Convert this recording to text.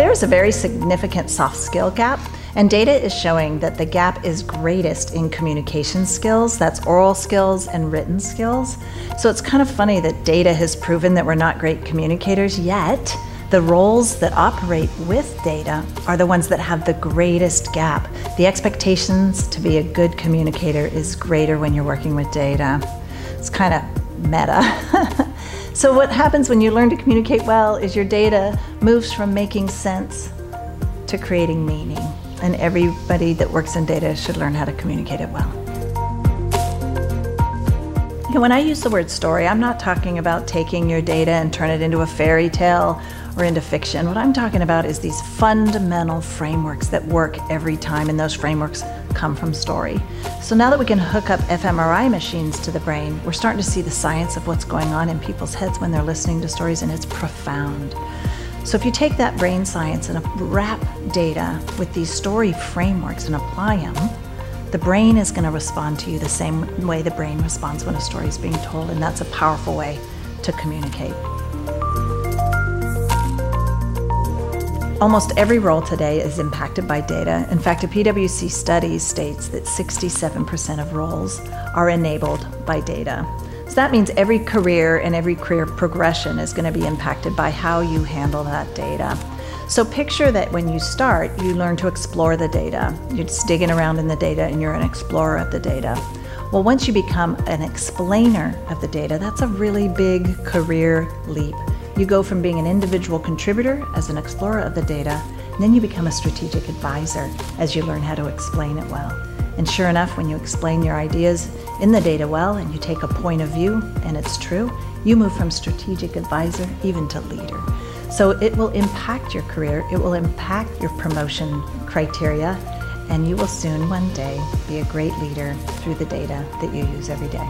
There's a very significant soft skill gap, and data is showing that the gap is greatest in communication skills, that's oral skills and written skills. So it's kind of funny that data has proven that we're not great communicators yet. The roles that operate with data are the ones that have the greatest gap. The expectations to be a good communicator is greater when you're working with data. It's kind of meta. So what happens when you learn to communicate well is your data moves from making sense to creating meaning. And everybody that works in data should learn how to communicate it well. when I use the word story, I'm not talking about taking your data and turn it into a fairy tale or into fiction. What I'm talking about is these fundamental frameworks that work every time, and those frameworks come from story. So now that we can hook up fMRI machines to the brain, we're starting to see the science of what's going on in people's heads when they're listening to stories, and it's profound. So if you take that brain science and wrap data with these story frameworks and apply them, the brain is going to respond to you the same way the brain responds when a story is being told, and that's a powerful way to communicate. Almost every role today is impacted by data. In fact, a PwC study states that 67% of roles are enabled by data. So that means every career and every career progression is going to be impacted by how you handle that data. So picture that when you start, you learn to explore the data. You're just digging around in the data and you're an explorer of the data. Well, once you become an explainer of the data, that's a really big career leap. You go from being an individual contributor as an explorer of the data, then you become a strategic advisor as you learn how to explain it well. And sure enough, when you explain your ideas in the data well and you take a point of view and it's true, you move from strategic advisor even to leader. So it will impact your career, it will impact your promotion criteria, and you will soon one day be a great leader through the data that you use every day.